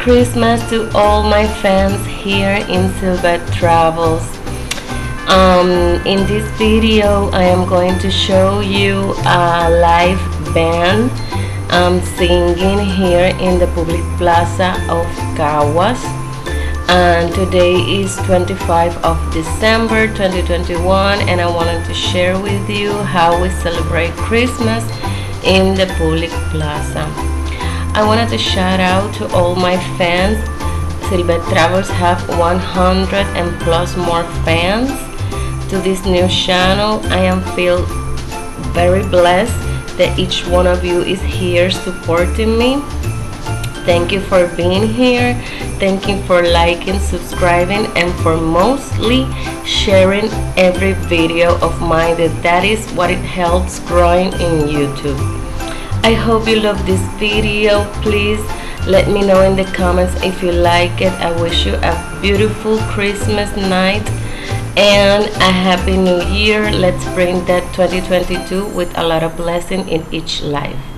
Christmas to all my fans here in Sylvette Travels. Um, in this video, I am going to show you a live band um, singing here in the public plaza of Caguas. And today is 25 of December 2021 and I wanted to share with you how we celebrate Christmas in the public plaza. I wanted to shout out to all my fans. Sylvette Travels have 100 and plus more fans to this new channel. I am feel very blessed that each one of you is here supporting me. Thank you for being here. Thank you for liking, subscribing, and for mostly sharing every video of mine. That that is what it helps growing in YouTube. I hope you love this video. Please let me know in the comments if you like it. I wish you a beautiful Christmas night and a happy new year. Let's bring that 2022 with a lot of blessing in each life.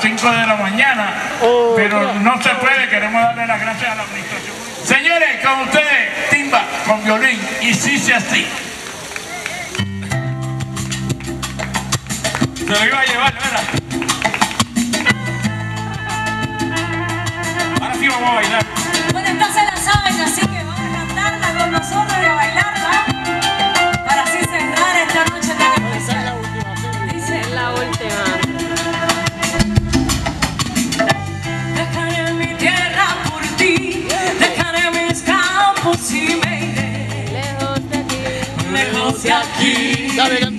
5 de la mañana, pero no se puede, queremos darle las gracias a la administración. Señores, con ustedes, timba con violín y sí se así. Se lo iba a llevar. ¿Sabe?